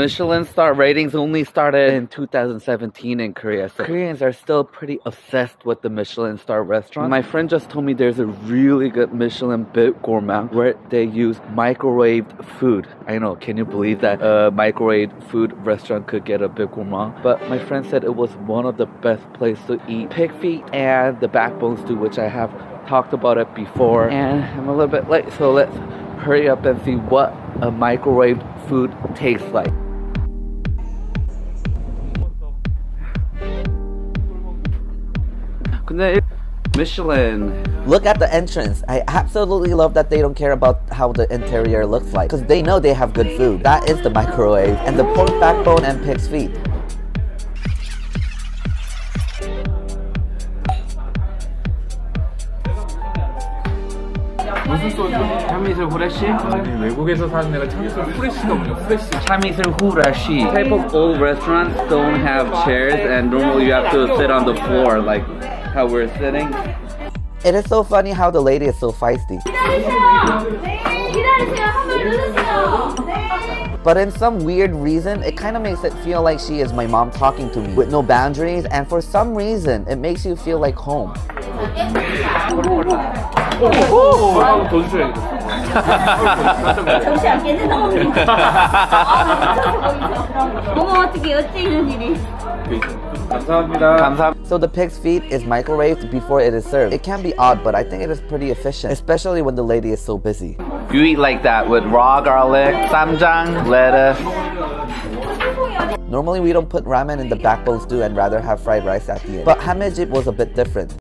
Michelin star ratings only started in 2017 in Korea, so Koreans are still pretty obsessed with the Michelin star restaurant. My friend just told me there's a really good Michelin bib gourmand where they use microwaved food. I know, can you believe that a microwaved food restaurant could get a bib gourmand? But my friend said it was one of the best places to eat pig feet and the backbone stew, which I have talked about it before. And I'm a little bit late, so let's hurry up and see what a microwaved food tastes like. 근데 Michelin. Look at the entrance. I absolutely love that they don't care about how the interior looks like because they know they have good food. That is the microwave and the pork backbone and pig's feet. 무슨 소주? 참이슬 후레쉬? 아니 외국에서 사는 애가 참이슬 후레쉬가 뭐냐 후레쉬 Chinese hurashi. Type of old restaurants don't have chairs and normally you have to sit on the floor like how we're sitting. It is so funny how the lady is so feisty. But in some weird reason, it kind of makes it feel like she is my mom talking to me with no boundaries, and for some reason, it makes you feel like home. 어떻게 이런 일이? 감사합니다. 감사합니다. So the pig's feet is microwaved before it is served. It can be odd, but I think it is pretty efficient, especially when the lady is so busy. You eat like that with raw garlic, ssamjang, lettuce. Normally we don't put ramen in the backbone stew and rather have fried rice at the end. But Halmejib was a bit different.